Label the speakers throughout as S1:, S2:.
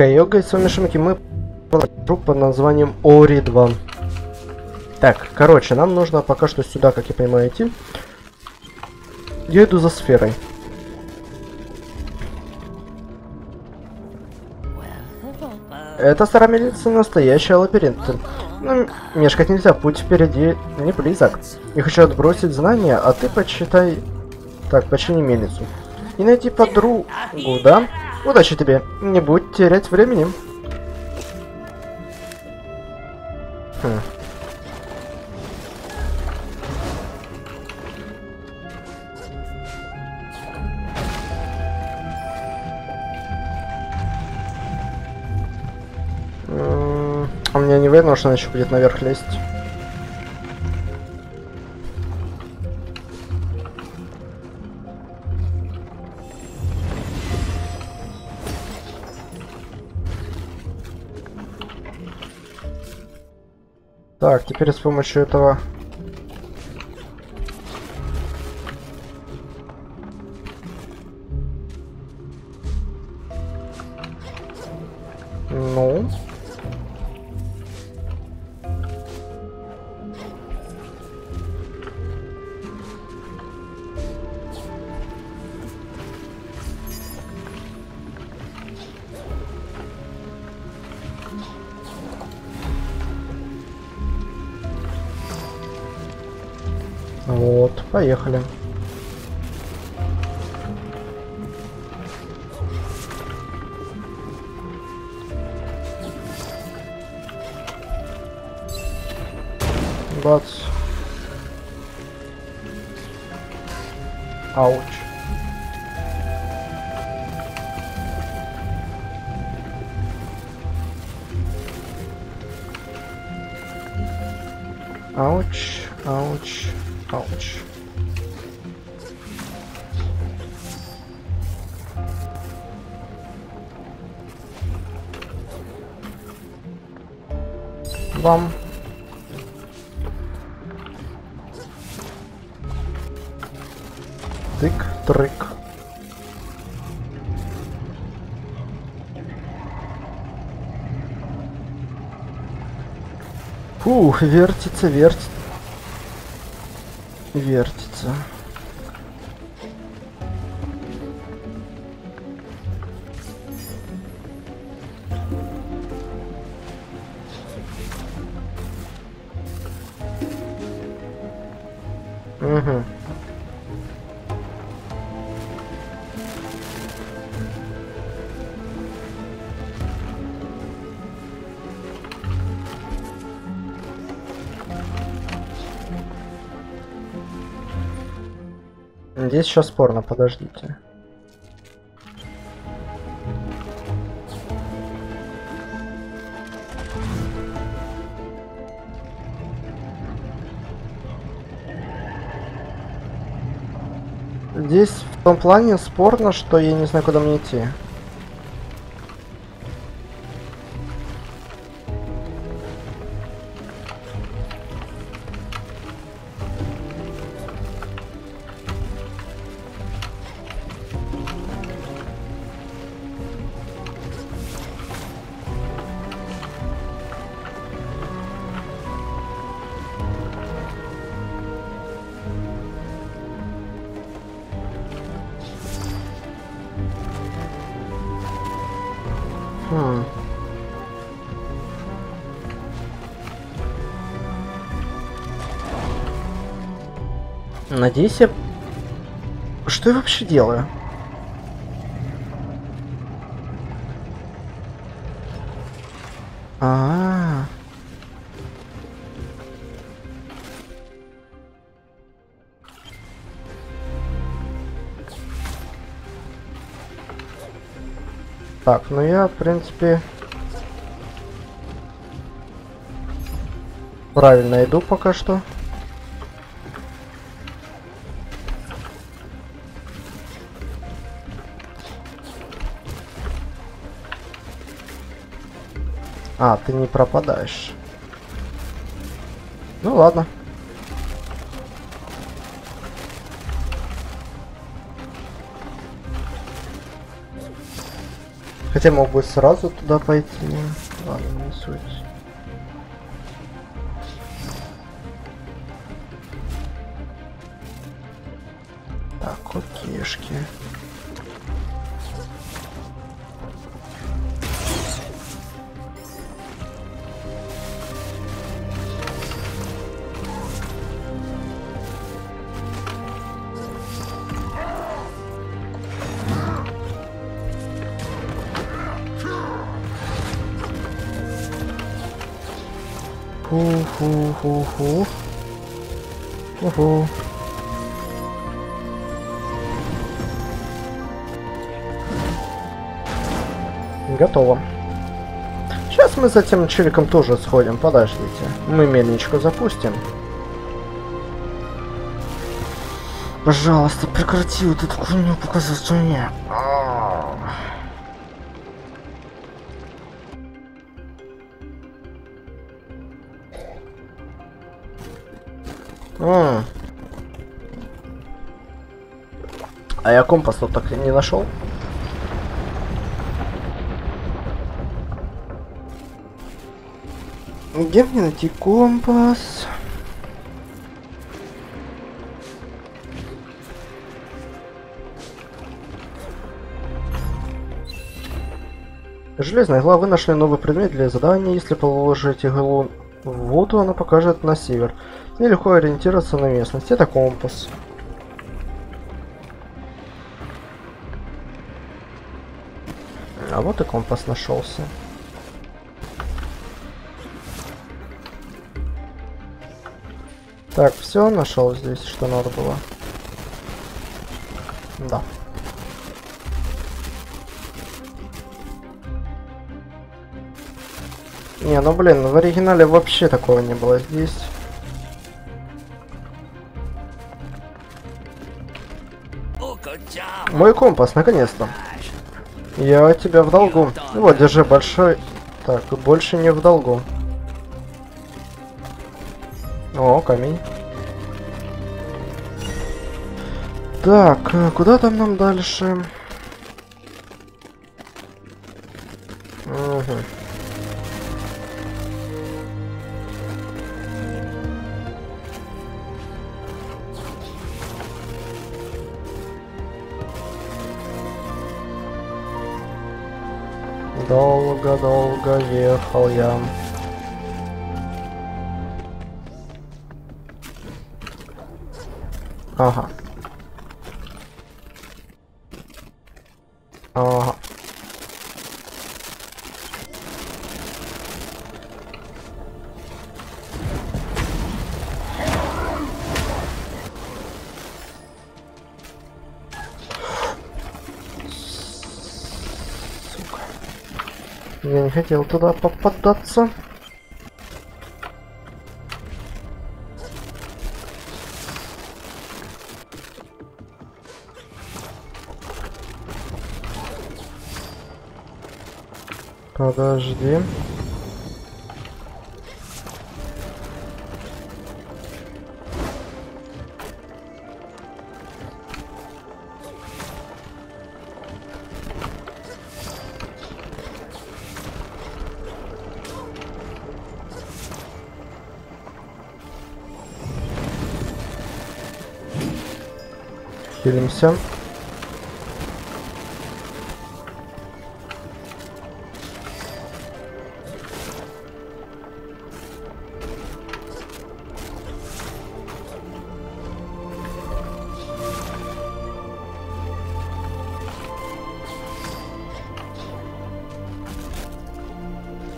S1: Хей, йога, с вами Шумики, мы группа под названием Ори 2. Так, короче, нам нужно пока что сюда, как я понимаю, идти. Я иду за сферой. Это старая милиция настоящая лабиринт. Ну, мешкать нельзя, путь впереди не близок. Я хочу отбросить знания, а ты почитай... Так, почини мельницу. И найти подругу, да? Удачи тебе. Не будь терять времени. Хм. А мне не видно, что она еще будет наверх лезть. Так, теперь с помощью этого... поехали. Бац. Ауч. Ауч, ауч, ауч. Вам. Тык-трык. Фух, вертится, вертится. Вертится. Здесь еще спорно, подождите. Здесь в том плане спорно, что я не знаю, куда мне идти. Надеюсь, я... Что я вообще делаю? А, -а, -а. Так, ну я, в принципе... Правильно иду пока что. А, ты не пропадаешь. Ну ладно. Хотя мог бы сразу туда пойти. Ладно, не суть. Так, окейшки. Фу-фу-фу-фу. Угу. Готово. Сейчас мы за тем челиком тоже сходим, подождите. Мы мельничку запустим. Пожалуйста, прекрати вот эту хуйню показывать мне. А я компас тут так и не нашел. Где мне найти компас? Железная игла, вы нашли новый предмет для задания. Если положить иглу в воду, она покажет на север. Нелегко ориентироваться на местность. Это компас. А вот и компас нашелся. Так, все, нашел здесь, что надо было. Да. Не, ну блин, в оригинале вообще такого не было здесь. Мой компас, наконец-то. Я тебя в долгу. Вот, держи большой. Так, больше не в долгу. О, камень. Так, э, куда там нам дальше? Угу. um, Я не хотел туда попадаться. Подожди. Хилимся.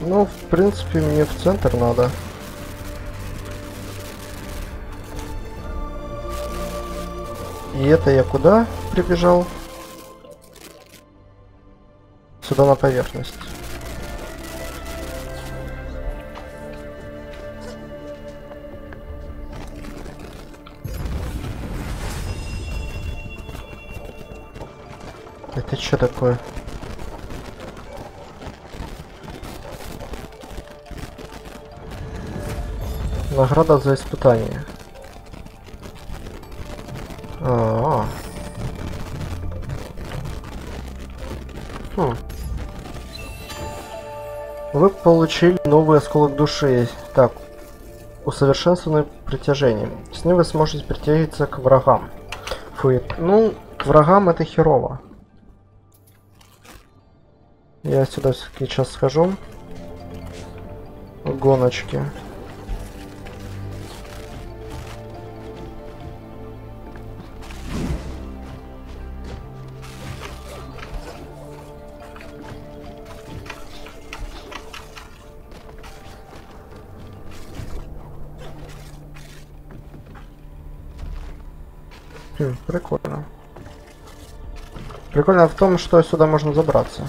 S1: Ну, в принципе, мне в центр надо. И это я куда прибежал? Сюда на поверхность. Это что такое? Награда за испытание. Получили новый осколок души. Так, усовершенствованное притяжение. С ним вы сможете притягиваться к врагам. Фу, ну, к врагам это херово. Я сюда все-таки сейчас схожу. Гоночки. Хм, прикольно. Прикольно в том, что сюда можно забраться.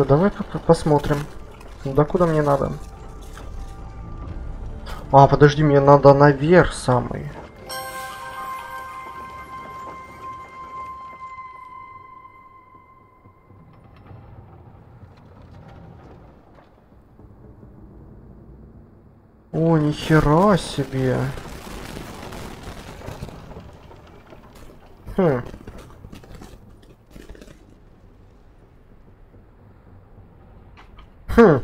S1: Ну чё, давай по посмотрим. До куда мне надо? А, подожди, мне надо наверх самый. О, нихера себе. Хм. Хм.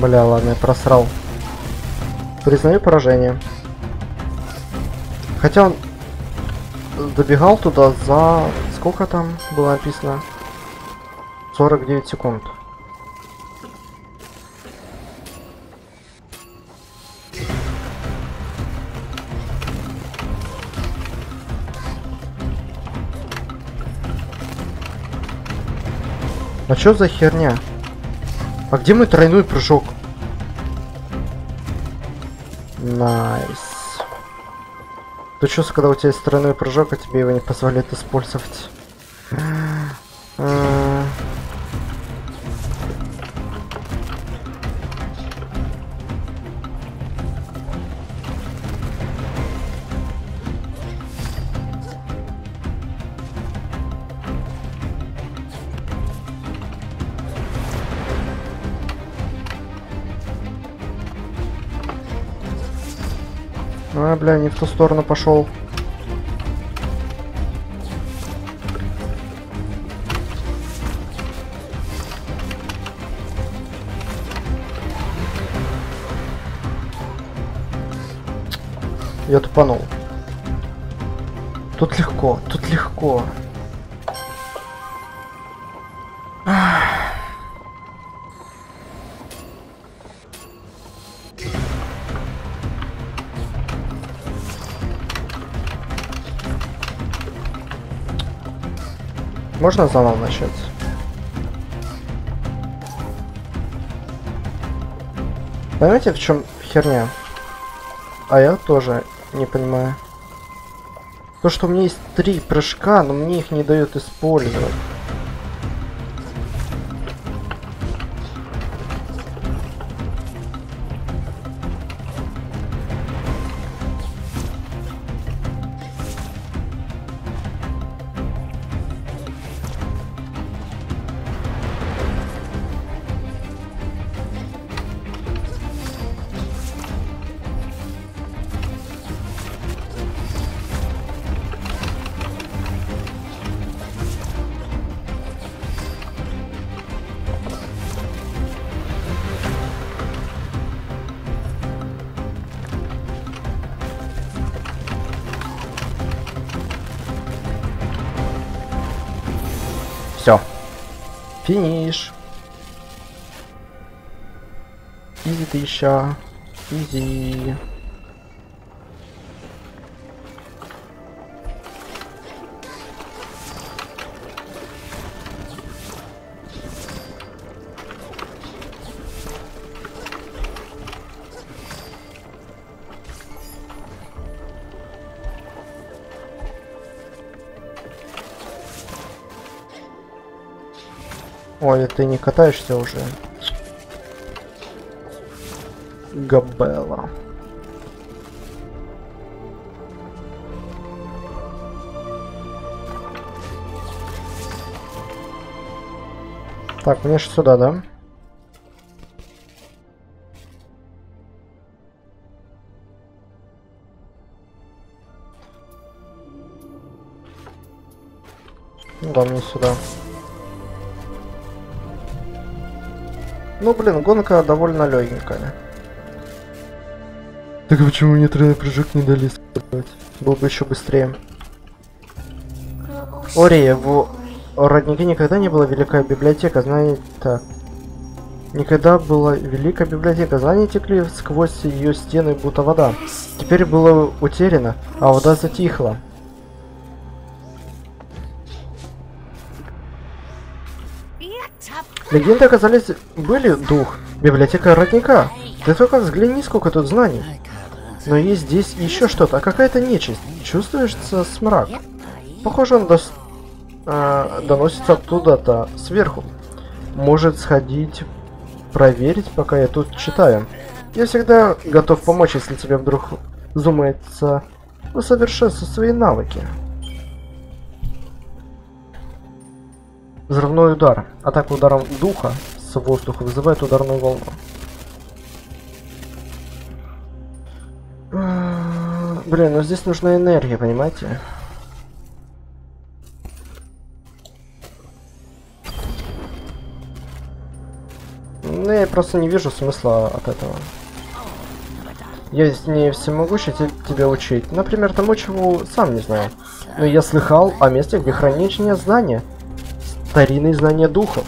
S1: Бля, ладно, я просрал. Признаю поражение. Хотя он добегал туда за... Сколько там было написано? 49 секунд. А чё за херня? А где мой тройной прыжок? Nice. Ты чувствуешь, когда у тебя есть тройной прыжок, а тебе его не позволяет использовать? в ту сторону пошел. Я тупанул. Тут легко, тут легко. Можно заново начать? Понимаете, в чем херня? А я тоже не понимаю. То, что у меня есть три прыжка, но мне их не дают использовать. Все. Финиш. Изи тысяча. Изи. Ой, ты не катаешься уже. Габелла. Так, мне же сюда, да? Ну да, мне сюда. Ну, блин, гонка довольно легенькая. Так почему мне тройной прыжок не дали сказать? Был бы еще быстрее. Ори, в роднике никогда не была великая библиотека, знаете... Так. Никогда была великая библиотека, знания текли сквозь ее стены, будто вода. Теперь было утеряно, а вода затихла. Легенды оказались... Были дух. Библиотека родника. Ты только взгляни, сколько тут знаний. Но есть здесь еще что-то, какая-то нечисть. Чувствуется смрак. Похоже, он дос... э, доносится оттуда-то, сверху. Может сходить проверить, пока я тут читаю. Я всегда готов помочь, если тебе вдруг зумается усовершенствовать свои навыки. Взрывной удар. Атака ударом духа с воздуха вызывает ударную волну. Блин, ну здесь нужна энергия, понимаете? Ну, я просто не вижу смысла от этого. Я не всемогущий тебя учить. Например, тому, чего сам не знаю. Но я слыхал о месте, где хранение знания старинные знания духов.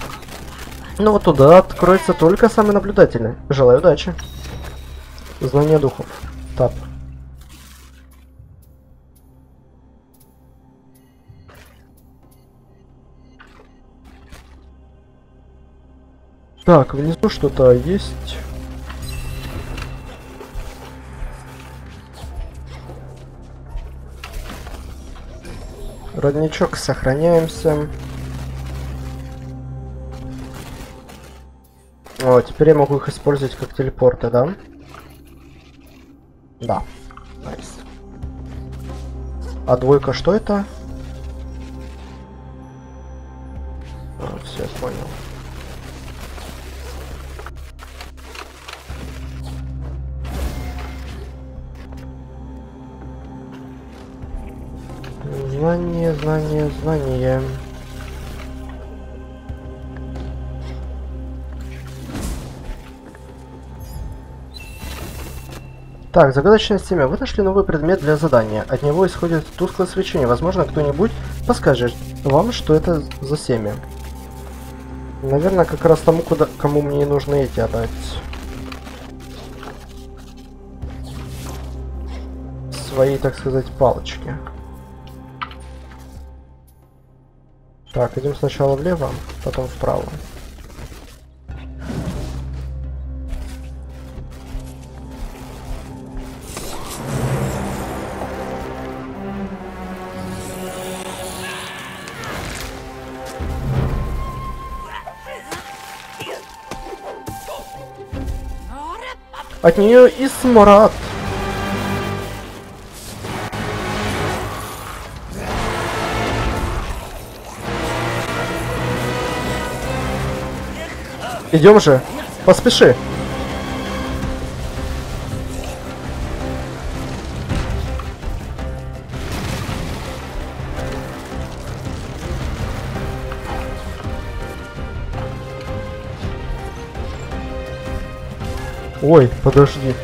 S1: Ну вот туда откроется только самый наблюдательный. Желаю удачи. Знания духов. Тап. Так, внизу что-то есть. Родничок, сохраняемся. О, теперь я могу их использовать как телепорты, да? Да. Nice. А двойка что это? Так, загадочное семя. Вы нашли новый предмет для задания. От него исходит тусклое свечение. Возможно, кто-нибудь подскажет вам, что это за семя. Наверное, как раз тому, куда, кому мне нужно эти отдать. Свои, так сказать, палочки. Так, идем сначала влево, потом вправо. От нее и смрад. Идем же. Поспеши. Ой, подожди.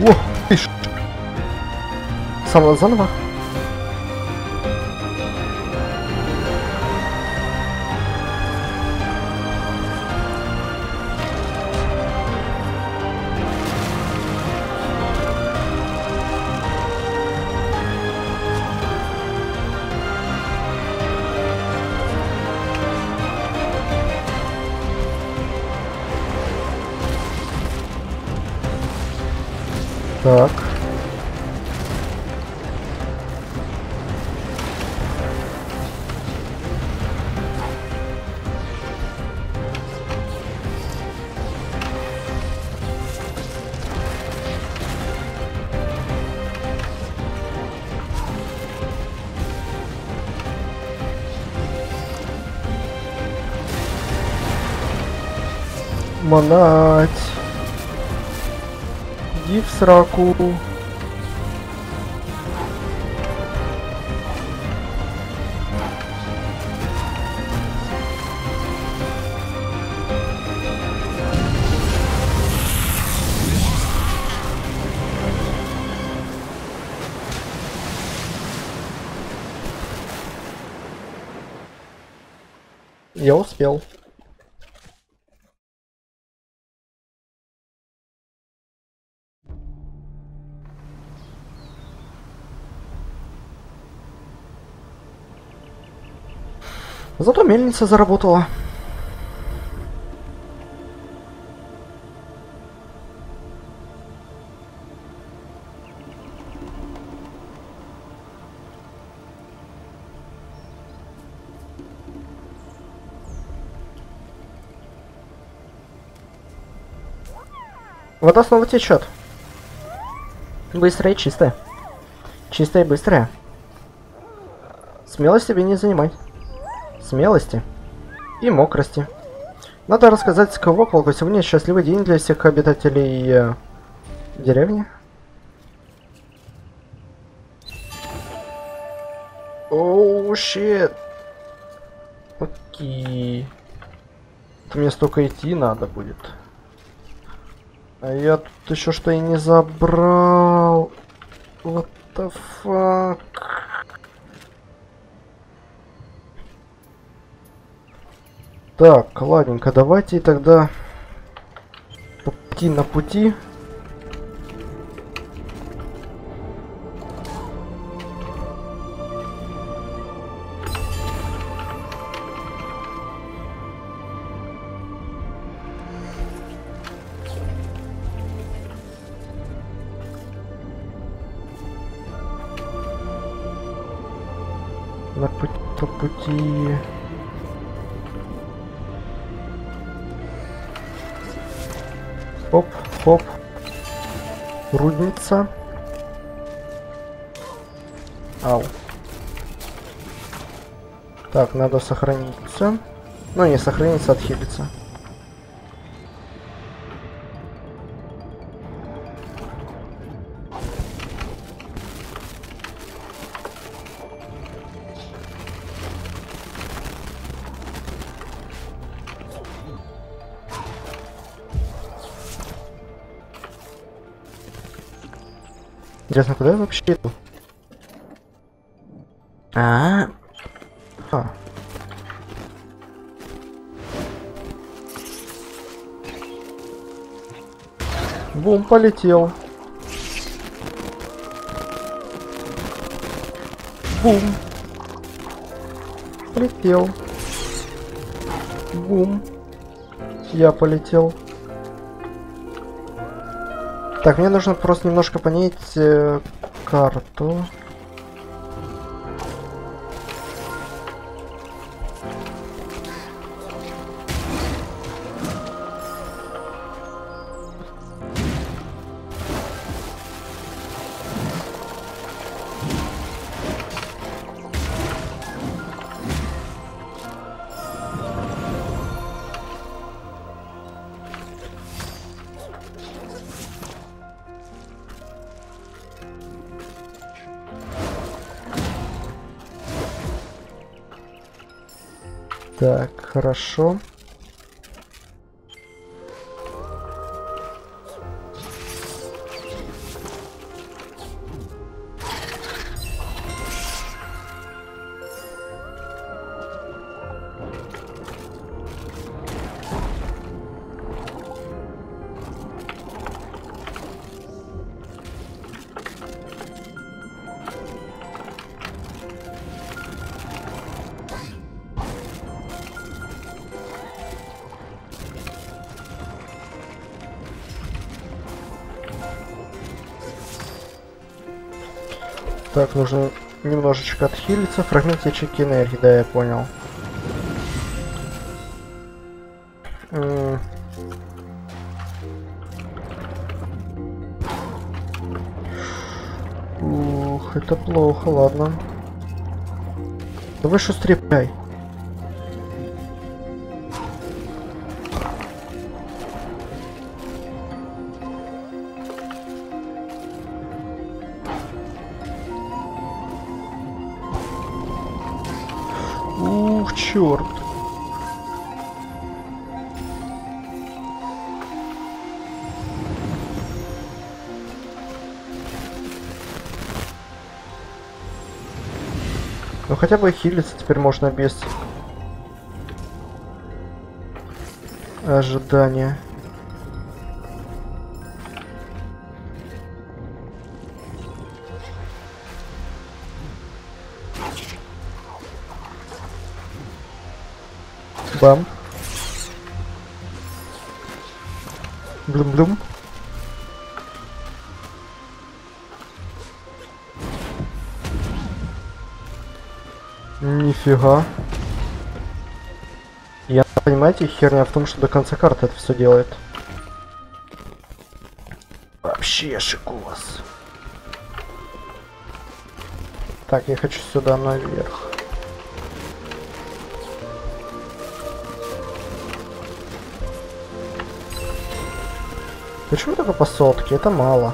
S1: О, ты ш... Сам заново? Манать. Иди в сраку. Я успел. Зато мельница заработала. Вода снова течет. Быстрая и чистая. Чистая и быстрая. Смело себе не занимай смелости и мокрости. Надо рассказать Скавоколку, сегодня счастливый день для всех обитателей э, деревни. Оу, щит. Окей. Мне столько идти надо будет. А я тут еще что и не забрал. What the fuck? Так, ладненько, давайте тогда пути на пути. Рудница. Ау. Так, надо сохраниться. Ну, не сохраниться, отхилиться. Интересно, куда я вообще иду? А, -а, -а. а. Бум, полетел. Бум. Полетел. Бум. Я полетел. Так, мне нужно просто немножко понять э, карту. Хорошо. Так, нужно немножечко отхилиться. Фрагмент ячейки энергии, да, я понял. Ух, это плохо, ладно. Давай шустрее, пай. Черт. Ну хотя бы хилиться теперь можно без ожидания. Бам. Блум-блум. Нифига. Я, понимаете, херня в том, что до конца карты это все делает. Вообще шикос. Так, я хочу сюда наверх. Почему только по сотке? Это мало.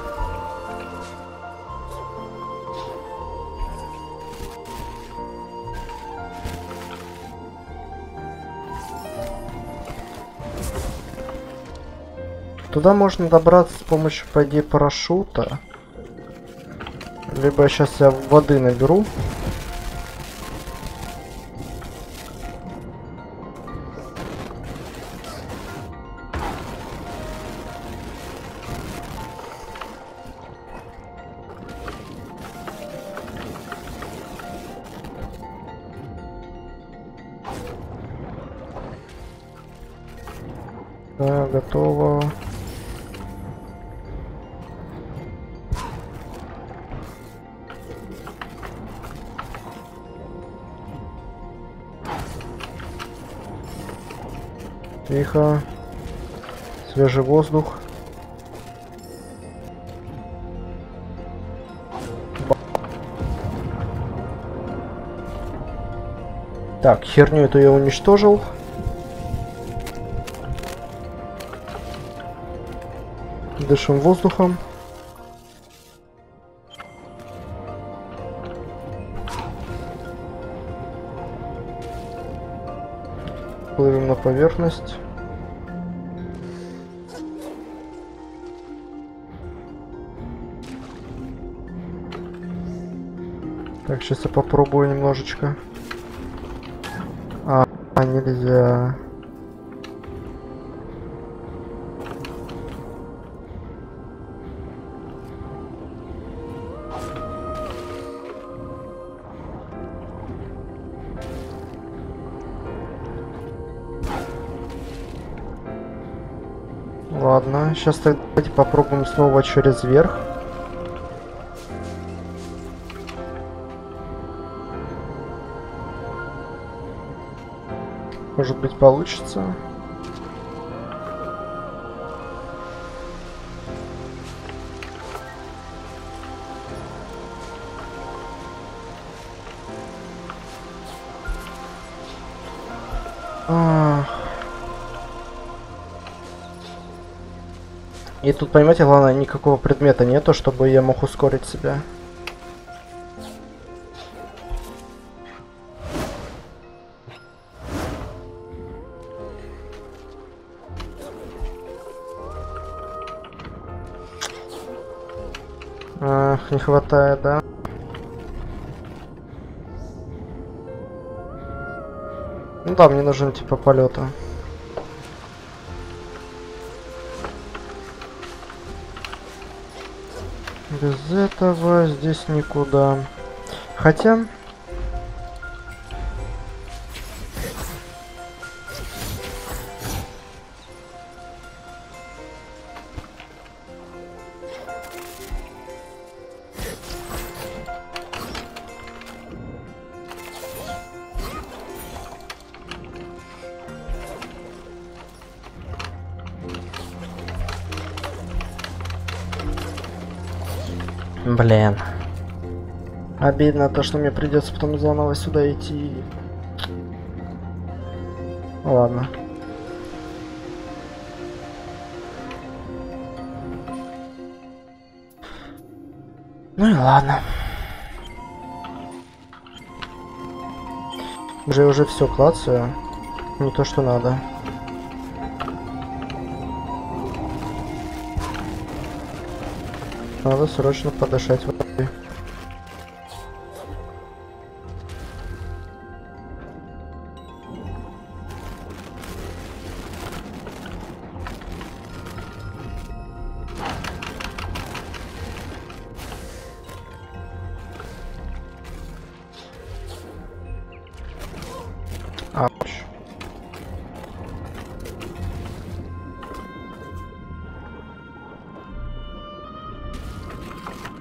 S1: Туда можно добраться с помощью, по идее, парашюта. Либо сейчас я воды наберу. Тихо. Свежий воздух. Так, херню эту я уничтожил. Дышим воздухом. Плывем на поверхность. Так, сейчас я попробую немножечко. А, а нельзя. Ладно, сейчас давайте попробуем снова через верх. Может быть получится. Ах. И тут, понимаете, главное, никакого предмета нету, чтобы я мог ускорить себя. Не хватает, да? Ну да, мне нужен типа полета. Без этого здесь никуда. Хотя... Блин. Обидно то, что мне придется потом заново сюда идти. Ладно. Ну и ладно. Уже уже все клацаю. Не то, что надо. Надо срочно подышать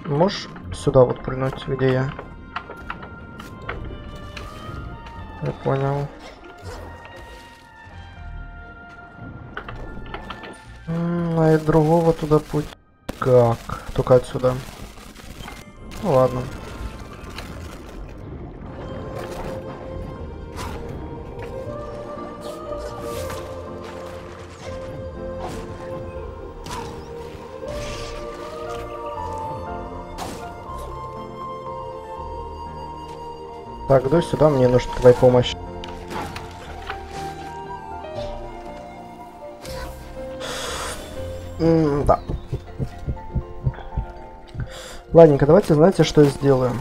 S1: Можешь сюда вот прыгнуть, где я? Я понял. А и другого туда путь как? Только отсюда. Ну ладно. Так, дай сюда, мне нужна твоя помощь. М, да. Ладненько, давайте, знаете, что я сделаю?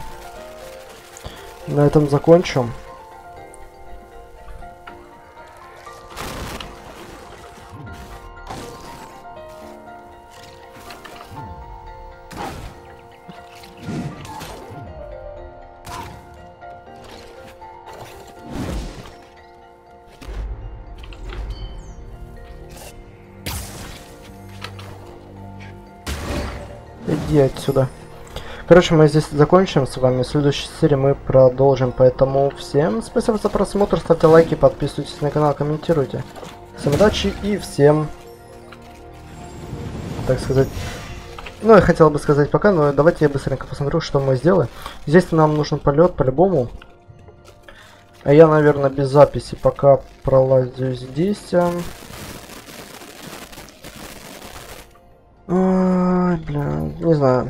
S1: На этом закончим. Иди отсюда. Короче, мы здесь закончим с вами. В следующей серии мы продолжим. Поэтому всем спасибо за просмотр. Ставьте лайки, подписывайтесь на канал, комментируйте. Всем удачи и всем, так сказать... Ну, я хотел бы сказать пока, но давайте я быстренько посмотрю, что мы сделаем. Здесь нам нужен полет по-любому. А я, наверное, без записи пока пролазю здесь. Блин, не знаю.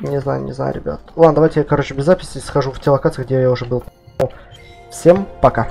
S1: Не знаю, не знаю, ребят. Ладно, давайте я, короче, без записи схожу в те локации, где я уже был. Всем пока.